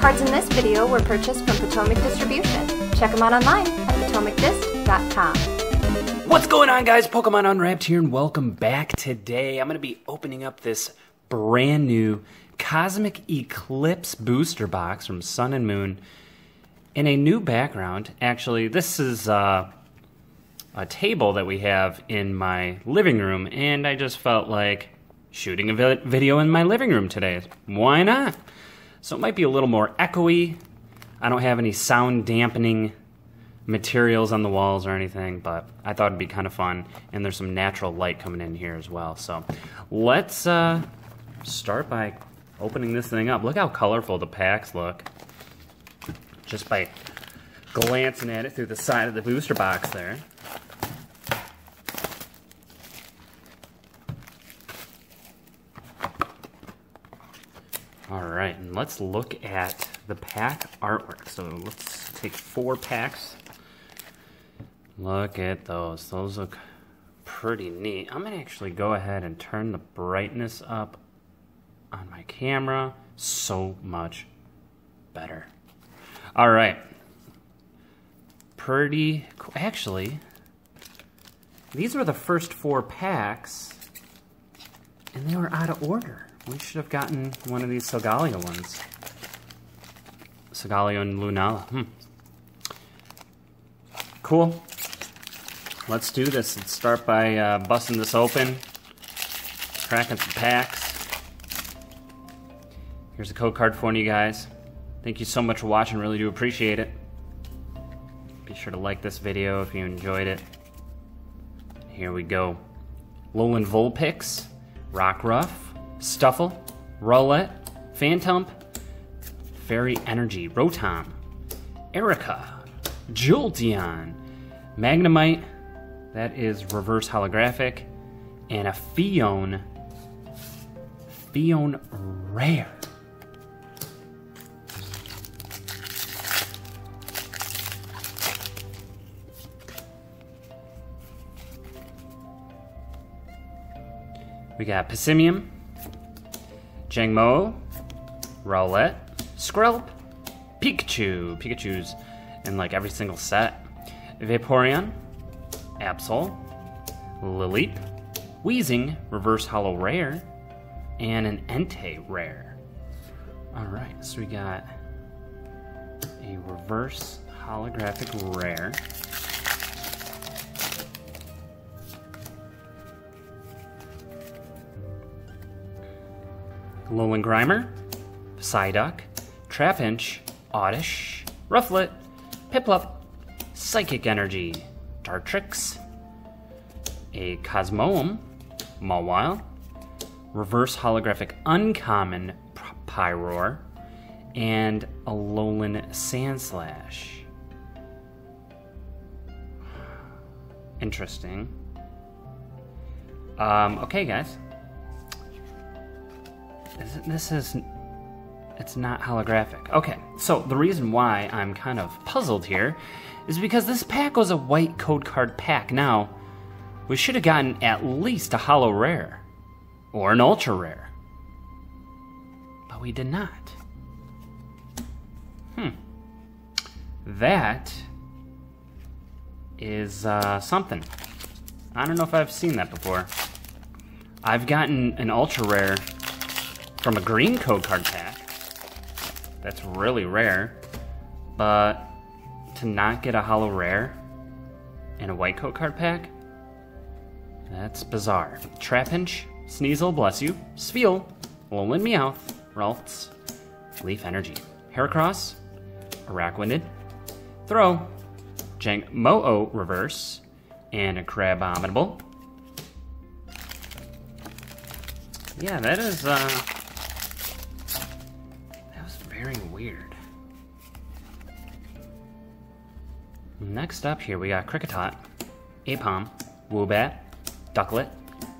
Cards in this video were purchased from Potomac Distribution. Check them out online at potomacdist.com. What's going on, guys? Pokemon Unwrapped here, and welcome back. Today, I'm going to be opening up this brand new Cosmic Eclipse booster box from Sun and Moon in a new background. Actually, this is uh, a table that we have in my living room, and I just felt like shooting a video in my living room today. Why not? So it might be a little more echoey. I don't have any sound dampening materials on the walls or anything, but I thought it'd be kind of fun. And there's some natural light coming in here as well. So let's uh, start by opening this thing up. Look how colorful the packs look. Just by glancing at it through the side of the booster box there. All right, and let's look at the pack artwork. So let's take four packs. Look at those. Those look pretty neat. I'm gonna actually go ahead and turn the brightness up on my camera so much better. All right. Pretty cool. Actually, these were the first four packs, and they were out of order. We should have gotten one of these Solgaleo ones. Solgaleo and Lunala. Hmm. Cool. Let's do this. Let's start by uh, busting this open, cracking some packs. Here's a code card for you guys. Thank you so much for watching. Really do appreciate it. Be sure to like this video if you enjoyed it. Here we go. Alolan Vulpix, Rockruff, Stufful, Rowlet, Phantump, Fairy Energy, Rotom, Erika, Jolteon, Magnemite, that is reverse holographic, and a Phione, Phione Rare. We got Passimian, Jangmo, Rowlet, Skrelp, Pikachu. Pikachu's in like every single set. Vaporeon, Absol, Lileep, Weezing, Reverse Hollow Rare, and an Entei Rare. Alright, so we got a Reverse Holographic Rare. Lolan Grimer, Psyduck, Trapinch, Oddish, Rufflet, Piplup, Psychic Energy, Dartrix, a Cosmoem, Mawile, Reverse Holographic Uncommon Pyroar, and a Alolan Sandslash. Interesting. Um, okay, guys. This is. It's not holographic. Okay, so the reason why I'm kind of puzzled here is because this pack was a white code card pack. Now, we should have gotten at least a hollow rare or an ultra rare. But we did not. Hmm. That is uh, something. I don't know if I've seen that before. I've gotten an ultra rare from a green code card pack. That's really rare. But to not get a hollow rare in a white code card pack, that's bizarre. Trapinch, Sneasel, bless you, Spheal, Alolan Meowth, Ralts, Leaf Energy, Heracross, Araquanid, Throh, Jank Mo-O Reverse, and a Crabominable. Yeah, that is, uh, Next up here, we got Kricketot, Aipom, Woobat, Ducklett,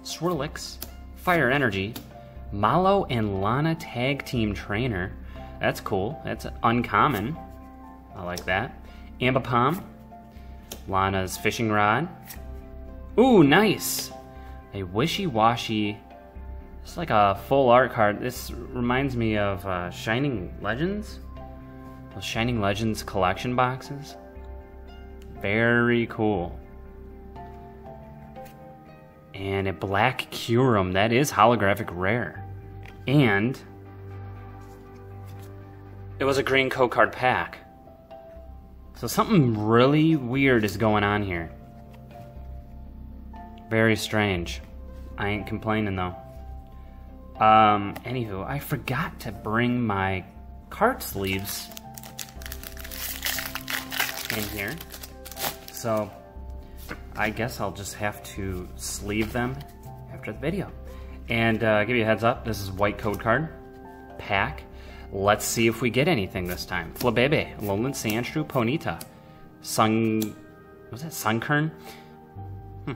Swirlix, Fire Energy, Mallow and Lana Tag Team Trainer. That's cool. That's uncommon. I like that. Ambipom, Lana's Fishing Rod. Ooh, nice! A Wishiwashi... It's like a full art card. This reminds me of uh, Shining Legends. Those Shining Legends collection boxes. Very cool. And a Black Kyurem. That is holographic rare. And it was a green code card pack. So something really weird is going on here. Very strange. I ain't complaining though. Um, anywho, I forgot to bring my card sleeves in here. So, I guess I'll just have to sleeve them after the video. And uh, give you a heads up, this is white code card pack. Let's see if we get anything this time. Flabebe, Lowland Sandshrew, Ponyta, Sun... was that Sunkern? Hmm.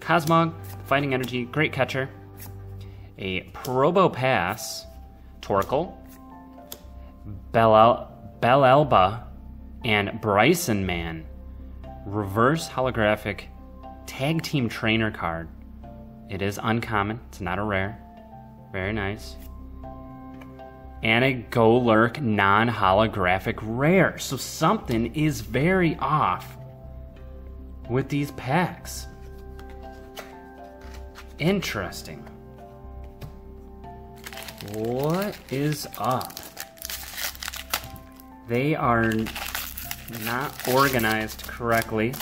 Cosmog, Fighting Energy, Great Catcher, a Probopass, Torkoal, Bell Bellelba, and Brycen-Man. Reverse holographic tag team trainer card. It is uncommon, it's not a rare. Very nice and a Golurk non holographic rare. So something is very off with these packs. Interesting. What is up? They are not organized correctly.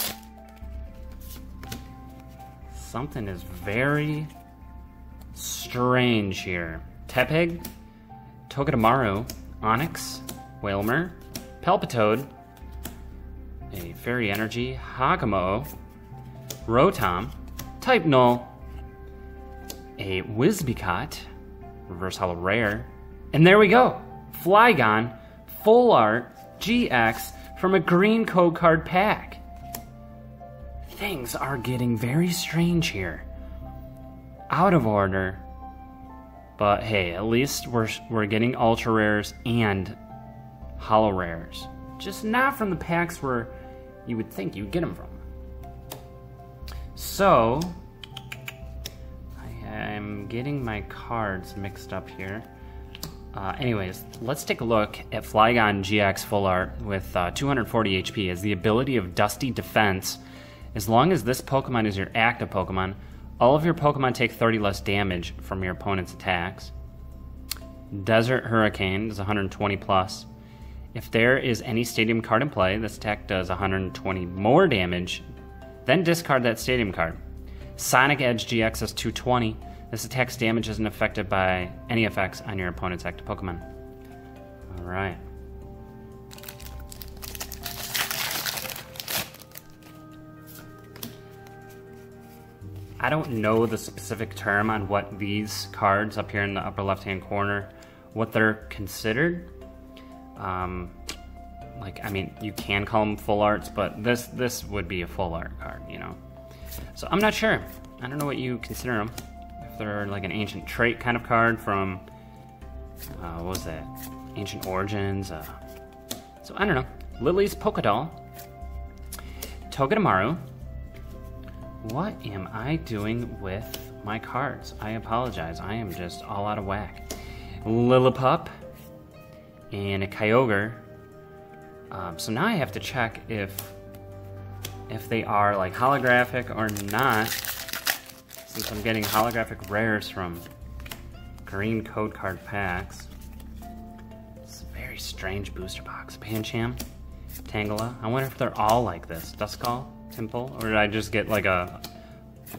Something is very strange here. Tepig Togedemaru, Onix, Wailmer, Palpitoad, a Fairy Energy, Hagamo, Rotom, Type Null, a Whimsicott, Reverse Hollow Rare, and there we go! Flygon, Full Art, GX from a green code card pack. Things are getting very strange here. Out of order, but hey, at least we're, we're getting ultra rares and hollow rares. Just not from the packs where you would think you'd get them from. So, I am getting my cards mixed up here. Uh, anyways, let's take a look at Flygon GX Full Art with uh, 240 HP as the ability of Dusty Defense. As long as this Pokemon is your active Pokemon, all of your Pokemon take 30 less damage from your opponent's attacks. Desert Hurricane does 120 plus. If there is any stadium card in play, this attack does 120 more damage. Then discard that stadium card. Sonic Edge GX is 220. This attack's damage isn't affected by any effects on your opponent's active Pokemon. Alright. I don't know the specific term on what these cards up here in the upper left hand corner, what they're considered. Um, like, I mean, you can call them full arts, but this this would be a full art card, you know. So I'm not sure. I don't know what you consider them. They're like an ancient trait kind of card from, uh, what was that? Ancient Origins. Uh, so I don't know. Lillie's Pokédoll. Togedemaru. What am I doing with my cards? I apologize. I am just all out of whack. Lillipup and a Kyogre. Um, so now I have to check if if they are like holographic or not. Since I'm getting holographic rares from green code card packs. It's a very strange booster box. Pancham, Tangela. I wonder if they're all like this. Duskull? Temple, or did I just get like a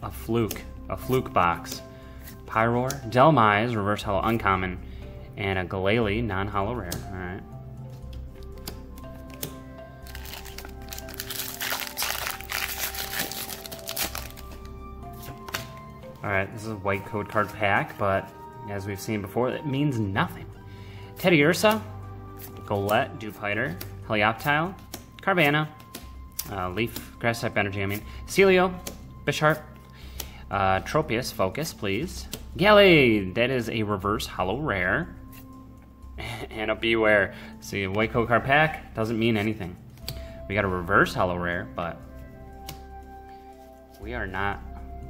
a fluke, a fluke box? Pyroar, Dhelmise, reverse hollow uncommon, and a Glalie, non-hollow rare. All right. All right, this is a white code card pack, but as we've seen before, it means nothing. Teddiursa, Golett, Dewpider, Helioptile, Carvanha, uh, Leaf, Grass type energy, I mean. Celio, Bisharp, uh, Tropius, Focus, please. Gallade, that is a reverse hollow rare. and a Bewear. See, white code card pack doesn't mean anything. We got a reverse hollow rare, but we are not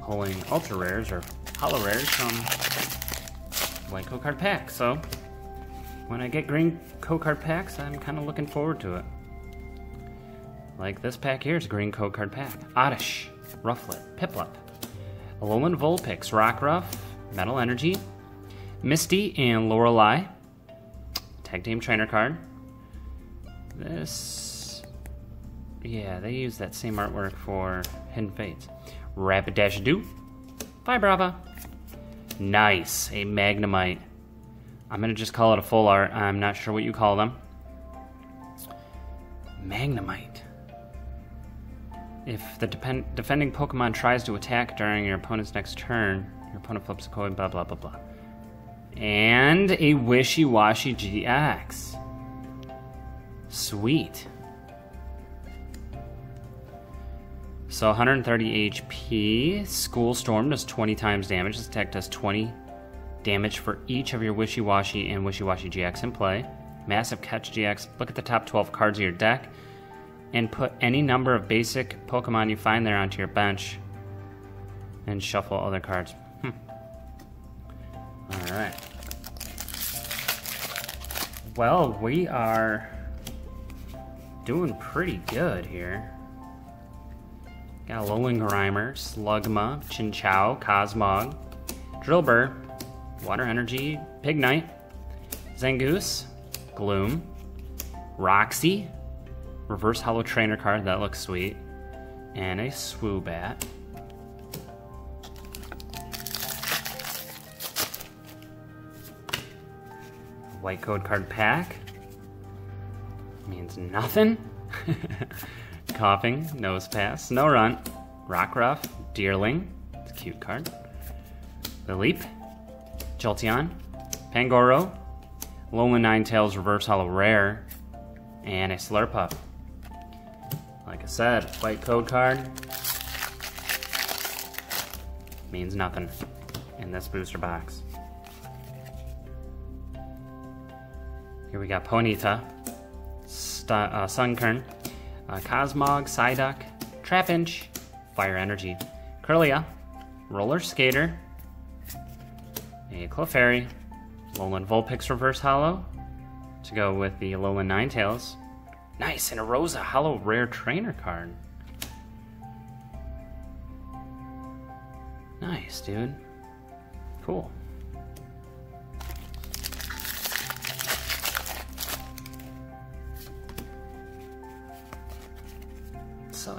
pulling ultra rares or hollow rares from white code card pack. So when I get green code card packs, I'm kind of looking forward to it. Like this pack here is a green code card pack. Oddish, Rufflet, Piplup, Alolan Vulpix, Rockruff, Metal Energy, Misty, and Lorelei. Tag Team Trainer card. This. Yeah, they use that same artwork for Hidden Fates. Rapidash Brava. Nice, a Magnemite. I'm gonna just call it a full art. I'm not sure what you call them. Magnemite. If the depend- defending Pokemon tries to attack during your opponent's next turn, your opponent flips a coin, blah blah blah blah. And a Wishiwashi GX. Sweet. So 130 HP. School Storm does 20 times damage. This attack does 20 damage for each of your Wishiwashi and Wishiwashi GX in play. Massive Catch GX. Look at the top 12 cards of your deck and put any number of basic Pokemon you find there onto your bench and shuffle other cards. Hmm. Alright. Well, we are doing pretty good here. Got Alolan Grimer, Slugma, Chinchou, Cosmog, Drillbur, Water Energy, Pignite, Zangoose, Gloom, Roxie, Reverse Hollow Trainer card, that looks sweet, and a Swoobat. White code card pack. Means nothing. Koffing, Nosepass, Snorunt, Rockruff, Deerling, it's a cute card. The Leap, Jolteon, Pangoro, Alolan Ninetales Reverse Holo Rare, and a Slurpuff. Like I said, white code card means nothing in this booster box. Here we got Ponyta, St uh, Sunkern, uh, Cosmog, Psyduck, Trapinch, Fire Energy, Kirlia, Roller Skater, a Clefairy, Alolan Vulpix Reverse Holo to go with the Alolan Ninetales. Nice, and a Rosa Hollow Rare Trainer card. Nice, dude. Cool.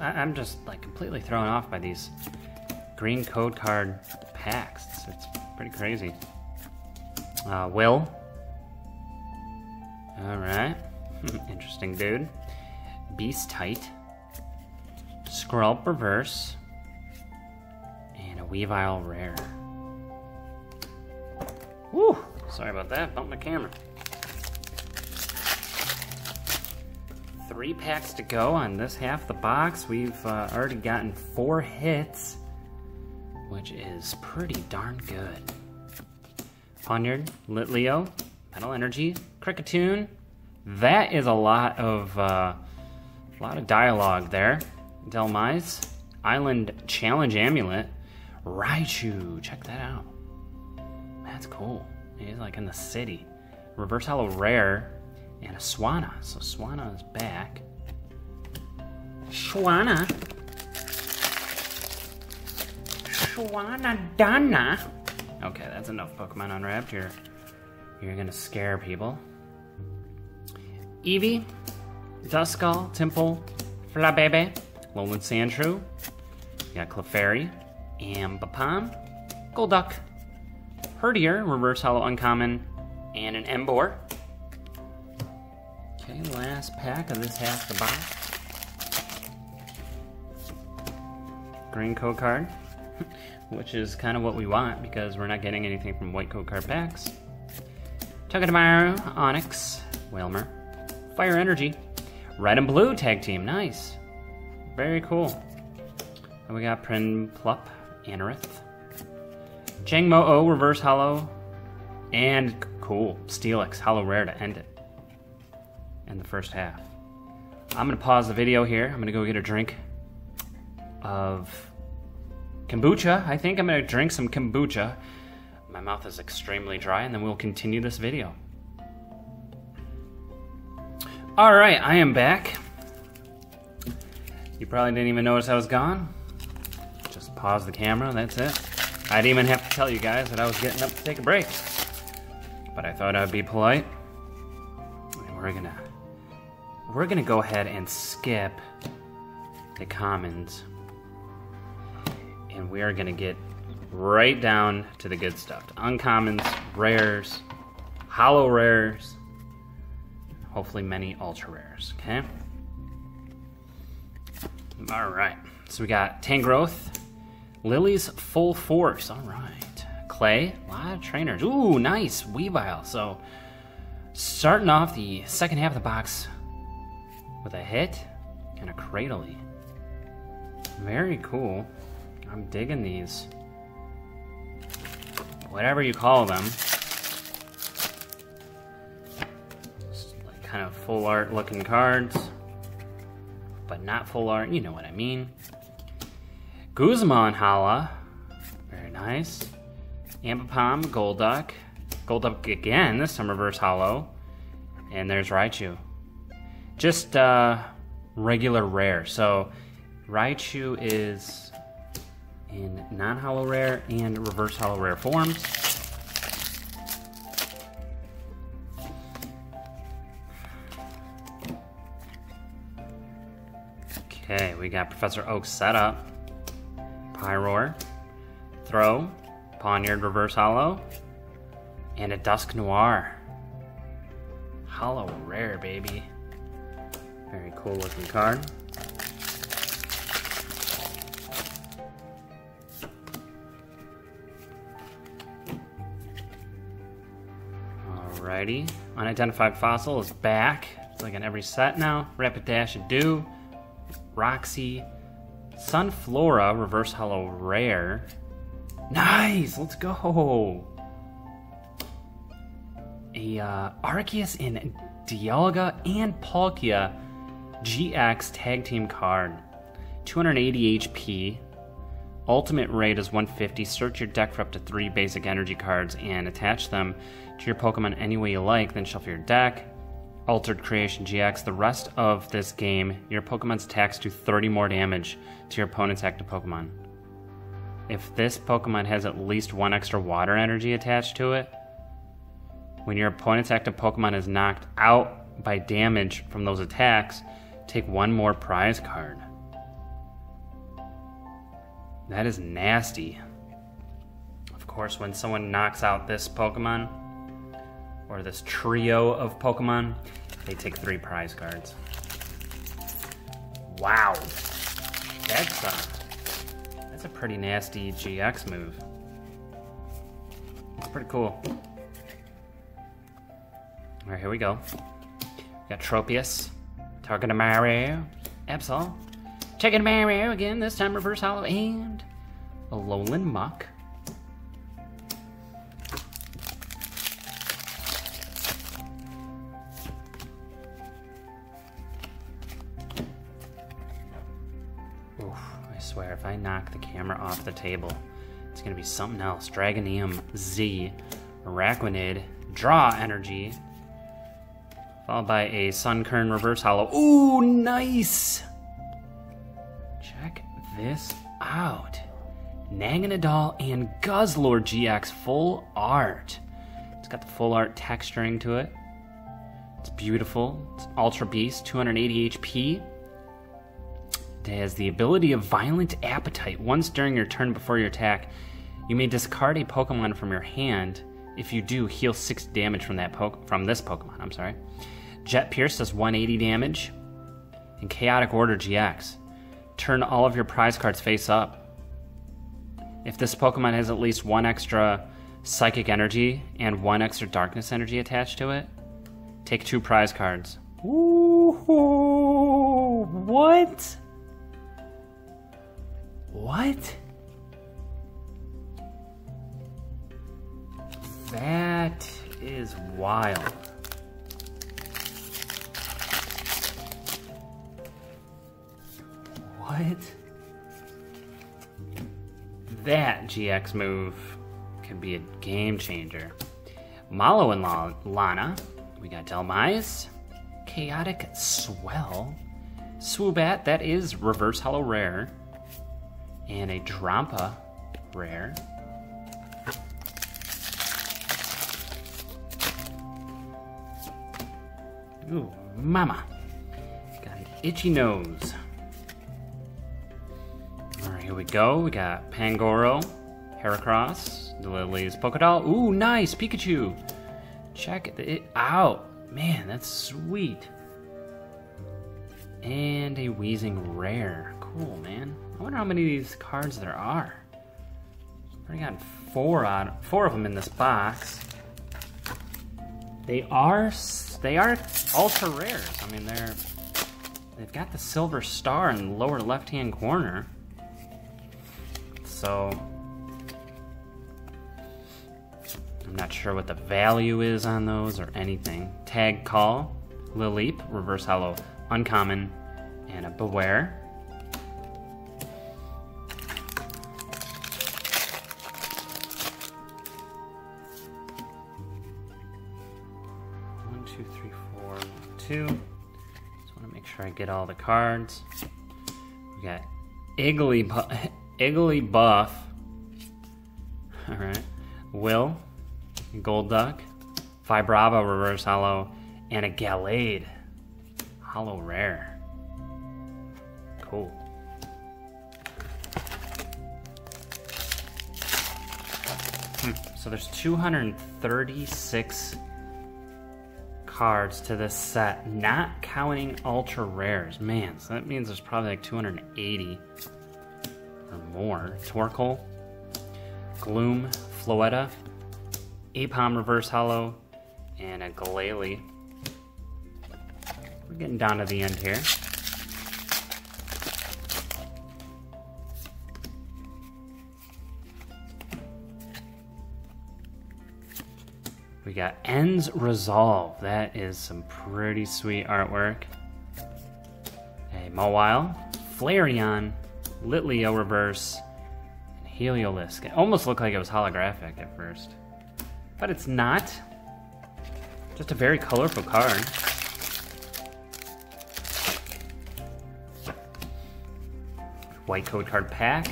I- I'm just like completely thrown off by these green code card packs. It's, it's pretty crazy. Uh, Will. All right. Interesting dude. Beast Tight. Skrelp Reverse. And a Weavile Rare. Woo! Sorry about that. Bumped my camera. Three packs to go on this half the box. We've uh, already gotten four hits, which is pretty darn good. Pawniard, Litleo, Metal Energy, Kricketune. That is a lot of uh, a lot of dialogue there. Dhelmise, Island Challenge Amulet, Raichu. Check that out. That's cool. He's like in the city. Reverse Holo Rare and a Swanna. So Swanna is back. Swanna. Swanna Donna. Okay, that's enough Pokemon Unwrapped. You're, you're gonna scare people. Eevee, Duskull, Temple, Flabebe, Alolan Sandshrew, you got Clefairy, Ambipom, Golduck, Herdier, Reverse Holo Uncommon, and an Emboar. Okay, last pack of this half the box. Green code card, which is kind of what we want because we're not getting anything from white code card packs. Togedemaru, Onix, Wailmer, Fire Energy, Red and Blue Tag Team, nice. Very cool. And we got Prinplup, Anorith, Jangmo-O, Reverse Holo, and cool, Steelix, Holo Rare to end it. In the first half. I'm gonna pause the video here. I'm gonna go get a drink of kombucha. I think I'm gonna drink some kombucha. My mouth is extremely dry, and then we'll continue this video. All right, I am back. You probably didn't even notice I was gone. Just pause the camera, that's it. I didn't even have to tell you guys that I was getting up to take a break. But I thought I'd be polite. And we're gonna we're gonna go ahead and skip the commons. And we are gonna get right down to the good stuff. Uncommons, rares, hollow rares, hopefully many ultra rares, okay? All right, so we got Tangrowth, Lillie's Full Force, all right. Clay, a lot of trainers. Ooh, nice, Weavile. So starting off the second half of the box with a hit and a Cradily. Very cool. I'm digging these. Whatever you call them. kind of full art looking cards, but not full art, you know what I mean. Guzma Hala, very nice. Ambipom, Golduck, Golduck again, this time reverse hollow. And there's Raichu. Just uh, regular rare. So Raichu is in non-hollow rare and reverse hollow rare forms. Okay, we got Professor Oak set up. Pyroar, Throh, Pawniard Reverse Hollow, and a Dusknoir. Hollow rare, baby. Very cool looking card. Alrighty. Unidentified Fossil is back. It's like in every set now. Rapidash Roxie, Sunflora, Reverse Hollow Rare. Nice! Let's go! A uh, Arceus in Dialga and Palkia GX Tag Team card. 280 HP. Ultimate rate is 150. Search your deck for up to three basic energy cards and attach them to your Pokemon any way you like, then shuffle your deck. Altered Creation GX. The rest of this game, your Pokemon's attacks do 30 more damage to your opponent's active Pokemon. If this Pokemon has at least one extra water energy attached to it, when your opponent's active Pokemon is knocked out by damage from those attacks, take one more prize card. That is nasty. Of course, when someone knocks out this Pokemon, or this trio of Pokemon, they take three prize cards. Wow. That's a, that's a pretty nasty GX move. It's pretty cool. Alright, here we go. We got Tropius, talking to Mario, Absol, checking Mario again, this time reverse hollow, and a Alolan I swear, if I knock the camera off the table, it's gonna be something else. Dragonium Z, Araquanid, Draw Energy, followed by a Sunkern Reverse Hollow. Ooh, nice! Check this out. Naganadel and Guzzlord GX full art. It's got the full art texturing to it. It's beautiful. It's Ultra Beast, 280 HP. It has the ability of Violent Appetite. Once during your turn before your attack, you may discard a Pokemon from your hand. If you do, heal 6 damage from that po- from this Pokemon. I'm sorry. Jet Pierce does 180 damage. And Chaotic Order GX. Turn all of your prize cards face up. If this Pokemon has at least one extra Psychic Energy and one extra Darkness Energy attached to it, take two prize cards. What? What? That is wild. What? That GX move could be a game changer. Mallow and Lana. We got Dhelmise, Chaotic Swell. Swoobat, that is Reverse Hollow Rare. And a Drampa Rare. Ooh, mama. Got an itchy nose. Here we go. We got Pangoro, Heracross, the Lillie's Pokédoll. Ooh, nice! Pikachu! Check it out. Man, that's sweet. And a Weezing Rare. Cool, man. I wonder how many of these cards there are. I got four on four of them in this box. They are they are ultra rares. I mean, they're they've got the silver star in the lower left hand corner. So I'm not sure what the value is on those or anything. Tag Call, Lileep, Reverse Hollow, Uncommon, and a Bewear. One, two, three, four, two. Just want to make sure I get all the cards. We got Iggly, Igglybuff. All right. Will, Golduck, Vibrava Reverse Hollow, and a Gallade Hollow Rare. Cool. Hmm, So there's 236 cards to this set, not counting ultra rares. Man, so that means there's probably like 280 or more. Torkoal, Gloom, Floette, Aipom Reverse Hollow, and a Glalie. We're getting down to the end here. We got Ends Resolve. That is some pretty sweet artwork. A Mawile, Flareon, Litleo Reverse, and Heliolisk. It almost looked like it was holographic at first. But it's not. Just a very colorful card. White code card pack.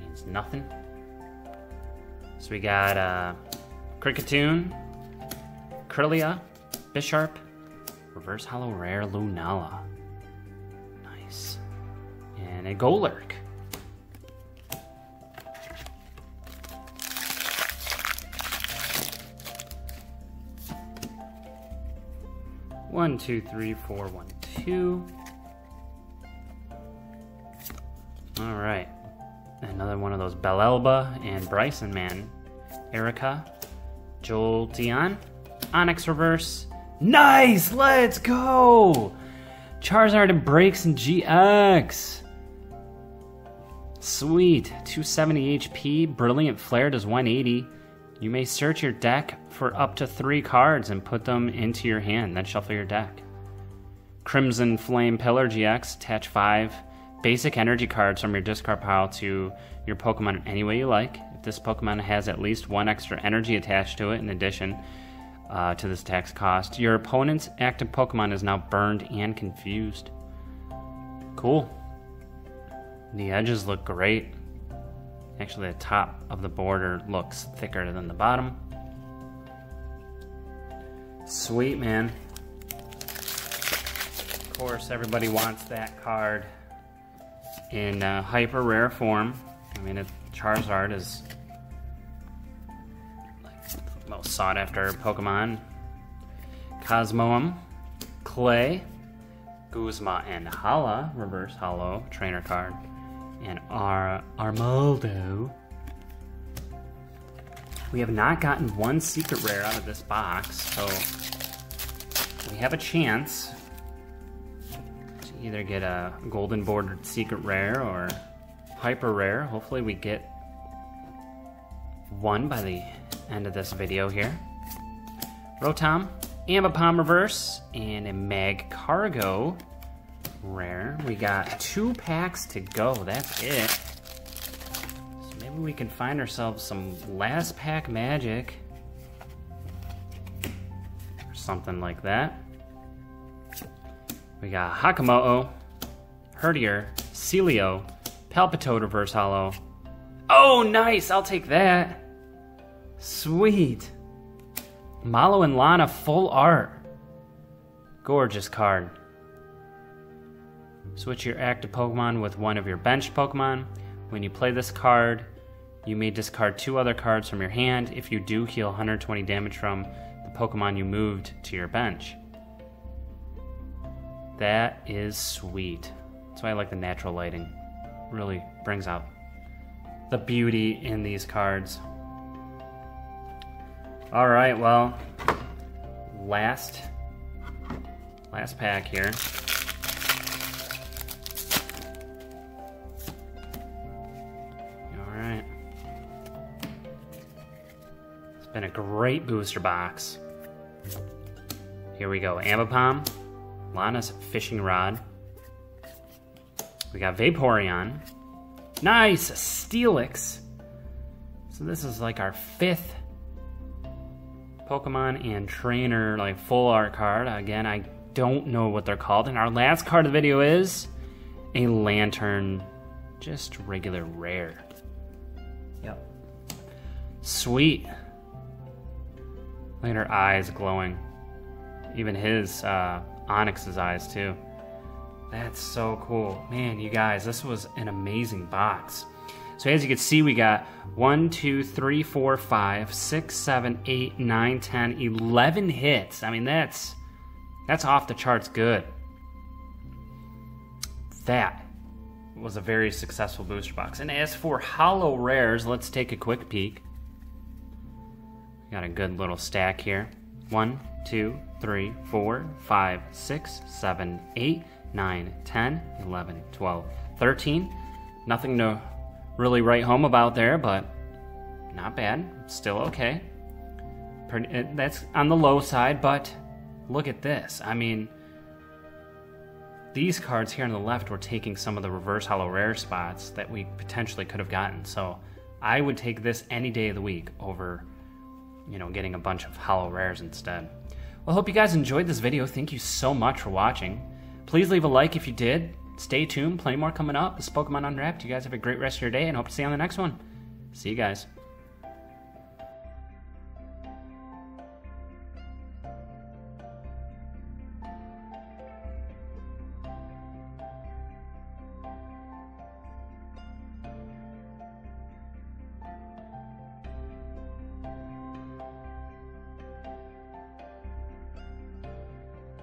Means nothing. So we got uh, Kricketune, Kirlia, Bisharp, Reverse Hollow Rare Lunala. Nice. And a Golurk. One, two, three, four, one, two. All right. Another one of those Bellelba and Brycen-Man. Erica, Jolteon, Onix Reverse. Nice! Let's go! Charizard and Braixen GX. Sweet. 270 HP. Brilliant Flare does 180. You may search your deck for up to three cards and put them into your hand, then shuffle your deck. Crimson Flame Pillar GX, attach five basic energy cards from your discard pile to your Pokemon any way you like. If this Pokemon has at least one extra energy attached to it, in addition uh, to this tax cost, your opponent's active Pokemon is now burned and confused. Cool. The edges look great. Actually, the top of the border looks thicker than the bottom. Sweet, man. Of course, everybody wants that card in uh, hyper rare form. I mean, it, Charizard is like the most sought after Pokemon. Cosmoem, Clay, Guzma, and Hala, reverse hollow trainer card, and Ar- Armaldo. We have not gotten one secret rare out of this box, so we have a chance to either get a golden bordered secret rare or hyper rare. Hopefully, we get one by the end of this video here. Rotom, Ambipom Reverse, and a Magcargo rare. We got two packs to go. That's it. So maybe we can find ourselves some last pack magic. Or something like that. We got Hakamo-o, Herdier, Celio, Palpitoad Reverse Hollow. Oh, nice! I'll take that. Sweet. Mallow and Lana full art. Gorgeous card. Switch your active Pokemon with one of your bench Pokemon. When you play this card, you may discard two other cards from your hand. If you do, heal 120 damage from the Pokemon you moved to your bench. That is sweet. That's why I like the natural lighting. Really brings out the beauty in these cards. All right, well, last last pack here. Been a great booster box. Here we go. Ambipom, Lana's fishing rod. We got Vaporeon. Nice! Steelix. So this is like our fifth Pokemon and Trainer like full art card. Again, I don't know what they're called. And our last card of the video is a Lanturn, just regular rare. Yep. Sweet. Look at her eyes glowing. Even his, uh, Onix's eyes too. That's so cool. Man, you guys, this was an amazing box. So as you can see, we got 1, 2, 3, 4, 5, 6, 7, 8, 9, 10, 11 hits. I mean, that's that's off the charts good. That was a very successful booster box. And as for hollow rares, let's take a quick peek. Got a good little stack here. 1, 2, 3, 4, 5, 6, 7, 8, 9, 10, 11, 12, 13. Nothing to really write home about there, but not bad. Still okay. Pretty, eh, that's on the low side, but look at this. I mean, these cards here on the left were taking some of the reverse hollow rare spots that we potentially could have gotten. So I would take this any day of the week over, you know, getting a bunch of hollow rares instead. Well, hope you guys enjoyed this video. Thank you so much for watching. Please leave a like if you did. Stay tuned, plenty more coming up. This is Pokemon Unwrapped. You guys have a great rest of your day and hope to see you on the next one. See you guys.